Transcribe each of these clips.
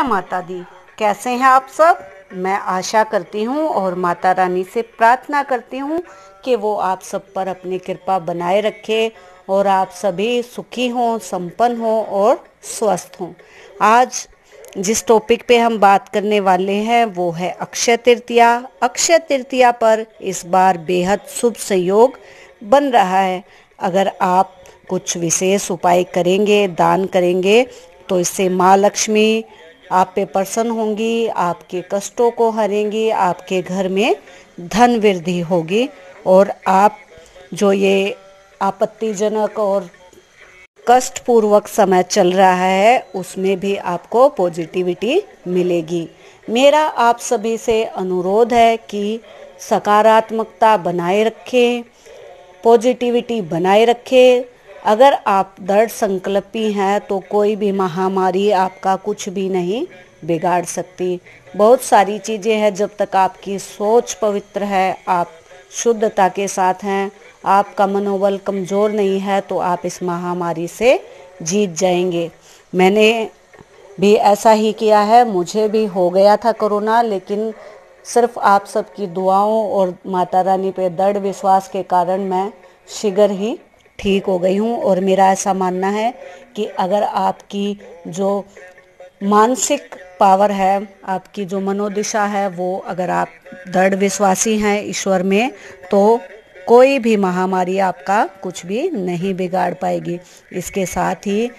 जय माता दी। कैसे हैं आप सब? मैं आशा करती हूँ और माता रानी से प्रार्थना करती हूँ कि वो आप सब पर अपनी कृपा बनाए रखे और आप सभी सुखी हों, संपन्न हों और स्वस्थ हों। आज जिस टॉपिक पे हम बात करने वाले हैं, वो है अक्षय तृतीया। अक्षय तृतीया पर इस बार बेहद शुभ संयोग बन रहा है। अगर आप कुछ विशेष उपाय करेंगे, दान करेंगे तो इससे माँ लक्ष्मी आप पे प्रसन्न होंगी, आपके कष्टों को हरेंगी, आपके घर में धन वृद्धि होगी और आप जो ये आपत्तिजनक और कष्टपूर्वक समय चल रहा है, उसमें भी आपको पॉजिटिविटी मिलेगी। मेरा आप सभी से अनुरोध है कि सकारात्मकता बनाए रखें पॉजिटिविटी बनाए रखें अगर आप दृढ़ संकल्पी हैं तो कोई भी महामारी आपका कुछ भी नहीं बिगाड़ सकती। बहुत सारी चीज़ें हैं, जब तक आपकी सोच पवित्र है, आप शुद्धता के साथ हैं, आपका मनोबल कमज़ोर नहीं है तो आप इस महामारी से जीत जाएँगे। मैंने भी ऐसा ही किया है, मुझे भी हो गया था कोरोना, लेकिन सिर्फ़ आप सबकी दुआओं और माता रानी पे दृढ़ विश्वास के कारण मैं शीघ्र ही ठीक हो गई हूँ और मेरा ऐसा मानना है कि अगर आपकी जो मानसिक पावर है, आपकी जो मनोदिशा है, वो अगर आप दृढ़ विश्वासी हैं ईश्वर में तो कोई भी महामारी आपका कुछ भी नहीं बिगाड़ पाएगी। इसके साथ ही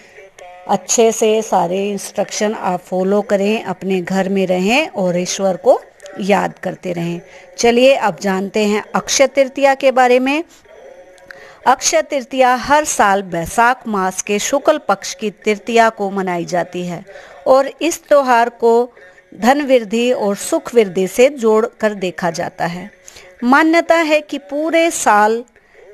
अच्छे से सारे इंस्ट्रक्शन आप फॉलो करें, अपने घर में रहें और ईश्वर को याद करते रहें। चलिए, अब जानते हैं अक्षय तृतीया के बारे में। अक्षय तृतीया हर साल बैसाख मास के शुक्ल पक्ष की तृतीया को मनाई जाती है और इस त्योहार को धन वृद्धि और सुख वृद्धि से जोड़कर देखा जाता है। मान्यता है कि पूरे साल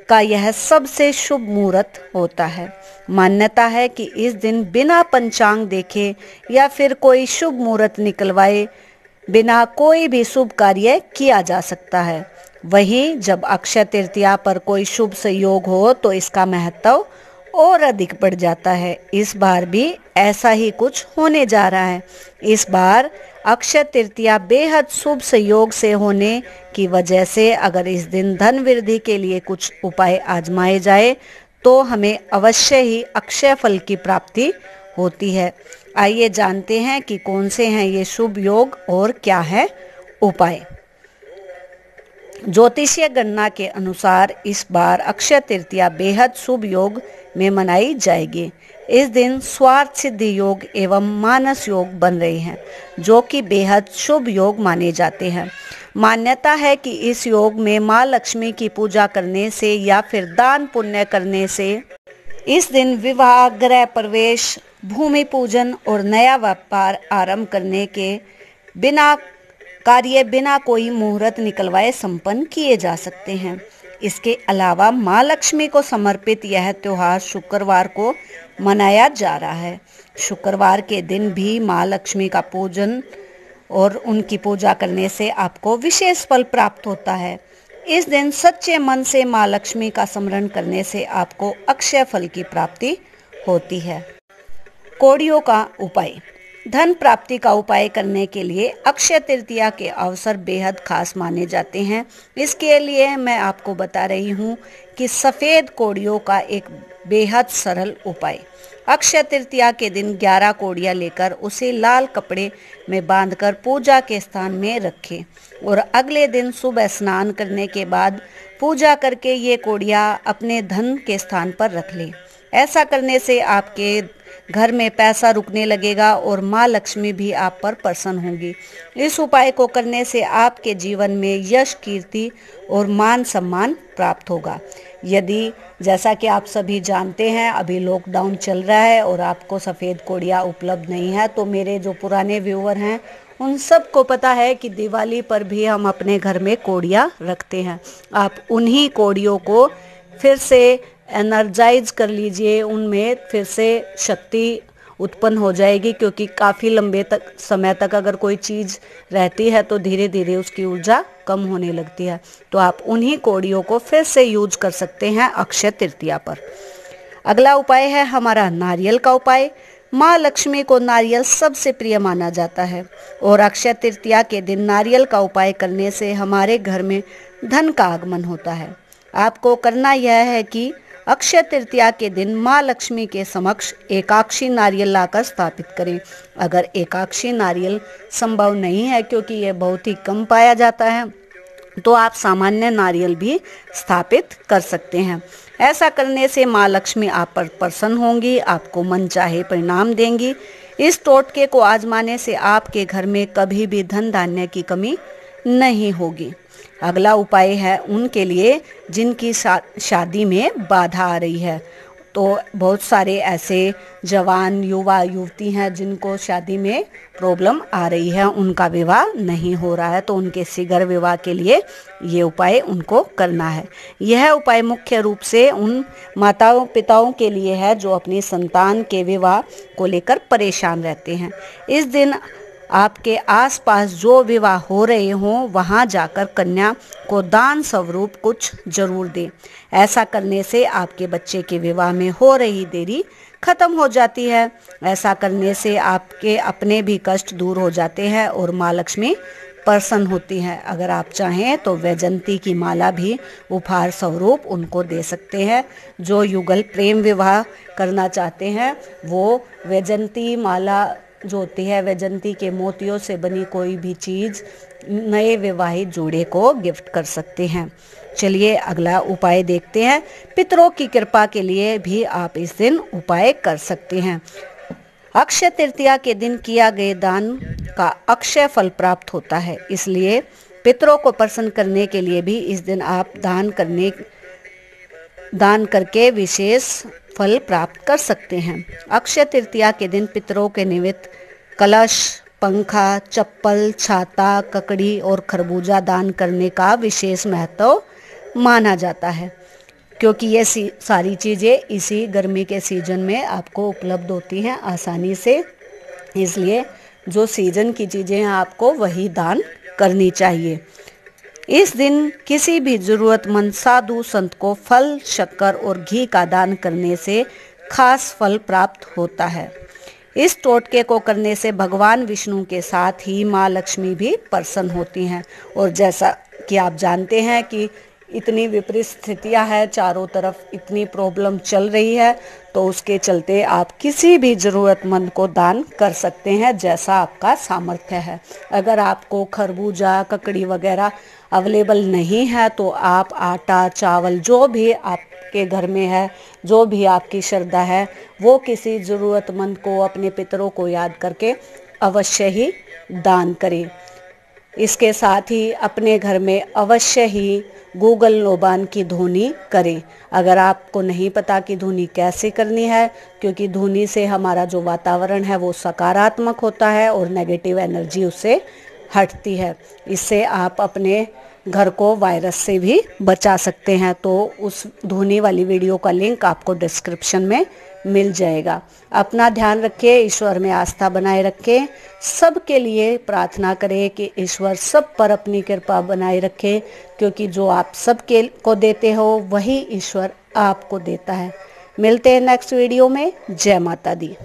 का यह सबसे शुभ मुहूर्त होता है। मान्यता है कि इस दिन बिना पंचांग देखे या फिर कोई शुभ मुहूर्त निकलवाए बिना कोई भी शुभ कार्य किया जा सकता है। वहीं जब अक्षय तृतीया पर कोई शुभ संयोग हो तो इसका महत्व और अधिक बढ़ जाता है। इस बार भी ऐसा ही कुछ होने जा रहा है। इस बार अक्षय तृतीया बेहद शुभ संयोग से होने की वजह से अगर इस दिन धन वृद्धि के लिए कुछ उपाय आजमाए जाए तो हमें अवश्य ही अक्षय फल की प्राप्ति होती है। आइए जानते हैं कि कौन से हैं ये शुभ योग और क्या है उपाय। ज्योतिषीय गणना के अनुसार इस बार अक्षय तृतीया बेहद शुभ योग में मनाई जाएगी। इस दिन स्वार्थ सिद्धि योग एवं मानस योग बन रहे हैं, जो कि बेहद शुभ योग माने जाते हैं। मान्यता है कि इस योग में माँ लक्ष्मी की पूजा करने से या फिर दान पुण्य करने से इस दिन विवाह, गृह प्रवेश, भूमि पूजन और नया व्यापार आरंभ करने के बिना कार्य बिना कोई मुहूर्त निकलवाए संपन्न किए जा सकते हैं। इसके अलावा माँ लक्ष्मी को समर्पित यह त्योहार शुक्रवार को मनाया जा रहा है। शुक्रवार के दिन भी माँ लक्ष्मी का पूजन और उनकी पूजा करने से आपको विशेष फल प्राप्त होता है। इस दिन सच्चे मन से माँ लक्ष्मी का स्मरण करने से आपको अक्षय फल की प्राप्ति होती है। कोड़ियों का उपाय। धन प्राप्ति का उपाय करने के लिए अक्षय तृतीया के अवसर बेहद खास माने जाते हैं। इसके लिए मैं आपको बता रही हूँ कि सफ़ेद कोड़ियों का एक बेहद सरल उपाय। अक्षय तृतीया के दिन 11 कोड़ियाँ लेकर उसे लाल कपड़े में बांधकर पूजा के स्थान में रखें और अगले दिन सुबह स्नान करने के बाद पूजा करके ये कोड़ियाँ अपने धन के स्थान पर रख लें। ऐसा करने से आपके घर में पैसा रुकने लगेगा और माँ लक्ष्मी भी आप पर प्रसन्न होंगी। इस उपाय को करने से आपके जीवन में यश, कीर्ति और मान सम्मान प्राप्त होगा। यदि जैसा कि आप सभी जानते हैं, अभी लॉकडाउन चल रहा है और आपको सफ़ेद कोड़िया उपलब्ध नहीं है तो मेरे जो पुराने व्यूअर हैं, उन सबको पता है कि दिवाली पर भी हम अपने घर में कोड़िया रखते हैं। आप उन्हीं कोड़ियों को फिर से एनर्जाइज कर लीजिए, उनमें फिर से शक्ति उत्पन्न हो जाएगी, क्योंकि काफ़ी लंबे तक, समय तक अगर कोई चीज़ रहती है तो धीरे धीरे उसकी ऊर्जा कम होने लगती है। तो आप उन्हीं कोड़ियों को फिर से यूज़ कर सकते हैं अक्षय तृतीया पर। अगला उपाय है हमारा नारियल का उपाय। माँ लक्ष्मी को नारियल सबसे प्रिय माना जाता है, और अक्षय तृतीया के दिन नारियल का उपाय करने से हमारे घर में धन का आगमन होता है। आपको करना यह है कि अक्षय तृतीया के दिन माँ लक्ष्मी के समक्ष एकाक्षी नारियल लाकर स्थापित करें। अगर एकाक्षी नारियल संभव नहीं है, क्योंकि यह बहुत ही कम पाया जाता है तो आप सामान्य नारियल भी स्थापित कर सकते हैं। ऐसा करने से माँ लक्ष्मी आप पर प्रसन्न होंगी, आपको मन चाहे परिणाम देंगी। इस टोटके को आजमाने से आपके घर में कभी भी धन धान्य की कमी नहीं होगी। अगला उपाय है उनके लिए जिनकी शादी में बाधा आ रही है। तो बहुत सारे ऐसे जवान युवा, युवती हैं जिनको शादी में प्रॉब्लम आ रही है, उनका विवाह नहीं हो रहा है तो उनके शीघ्र विवाह के लिए ये उपाय उनको करना है। यह उपाय मुख्य रूप से उन माताओं, पिताओं के लिए है जो अपनी संतान के विवाह को लेकर परेशान रहते हैं। इस दिन आपके आसपास जो विवाह हो रहे हों, वहाँ जाकर कन्या को दान स्वरूप कुछ ज़रूर दें। ऐसा करने से आपके बच्चे के विवाह में हो रही देरी खत्म हो जाती है। ऐसा करने से आपके अपने भी कष्ट दूर हो जाते हैं और माँ लक्ष्मी प्रसन्न होती हैं। अगर आप चाहें तो वैजंती की माला भी उपहार स्वरूप उनको दे सकते हैं। जो युगल प्रेम विवाह करना चाहते हैं, वो वैजंती माला जो होती है वैजंती के मोतियों से बनी कोई भी चीज़ नए विवाहित जोड़े को गिफ्ट कर सकते हैं। चलिए, अगला उपाय देखते हैं। पितरों की कृपा के लिए भी आप इस दिन उपाय कर सकते हैं। अक्षय तृतीया के दिन किया गए दान का अक्षय फल प्राप्त होता है। इसलिए पितरों को प्रसन्न करने के लिए भी इस दिन आप दान करने, दान करके विशेष फल प्राप्त कर सकते हैं। अक्षय तृतीया के दिन पितरों के निमित्त कलश, पंखा, चप्पल, छाता, ककड़ी और खरबूजा दान करने का विशेष महत्व माना जाता है, क्योंकि ये सारी चीज़ें इसी गर्मी के सीज़न में आपको उपलब्ध होती हैं आसानी से। इसलिए जो सीज़न की चीज़ें हैं, आपको वही दान करनी चाहिए। इस दिन किसी भी जरूरतमंद साधु संत को फल, शक्कर और घी का दान करने से खास फल प्राप्त होता है। इस टोटके को करने से भगवान विष्णु के साथ ही माँ लक्ष्मी भी प्रसन्न होती हैं। और जैसा कि आप जानते हैं कि इतनी विपरीत स्थितियाँ हैं, चारों तरफ़ इतनी प्रॉब्लम चल रही है तो उसके चलते आप किसी भी ज़रूरतमंद को दान कर सकते हैं, जैसा आपका सामर्थ्य है। अगर आपको खरबूजा, ककड़ी वगैरह अवेलेबल नहीं है तो आप आटा, चावल, जो भी आपके घर में है, जो भी आपकी श्रद्धा है, वो किसी ज़रूरतमंद को, अपने पितरों को याद करके अवश्य ही दान करें। इसके साथ ही अपने घर में अवश्य ही गूगल लोबान की धुनी करें। अगर आपको नहीं पता कि धुनी कैसे करनी है, क्योंकि धुनी से हमारा जो वातावरण है वो सकारात्मक होता है और नेगेटिव एनर्जी उससे हटती है। इससे आप अपने घर को वायरस से भी बचा सकते हैं। तो उस धुनी वाली वीडियो का लिंक आपको डिस्क्रिप्शन में मिल जाएगा। अपना ध्यान रखें, ईश्वर में आस्था बनाए रखें। सबके लिए प्रार्थना करें कि ईश्वर सब पर अपनी कृपा बनाए रखें, क्योंकि जो आप सबके को देते हो, वही ईश्वर आपको देता है। मिलते हैं नेक्स्ट वीडियो में। जय माता दी।